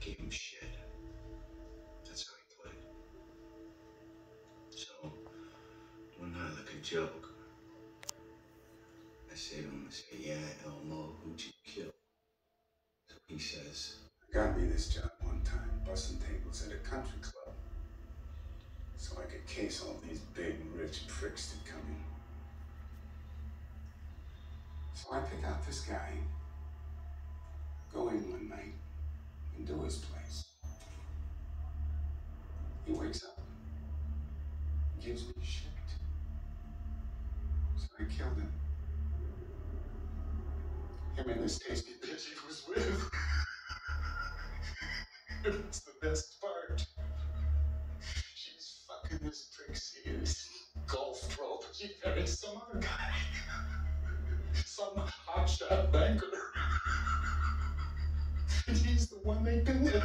gave him shit. That's how he played. So, one night, like a joke, I say to him, I say, yeah, Elmo, who'd you kill? So he says, I got me this job one time, busting tables at a country club. So I could case all these big, rich pricks that come in. So I pick out this guy, go in one night, into his place. He wakes up, gives me shit. So I killed him. Him and this tasty bitch he was with. That's the best part. She's fucking this Trixie, this golf troll. She married some other guy. And he's the one they pin it.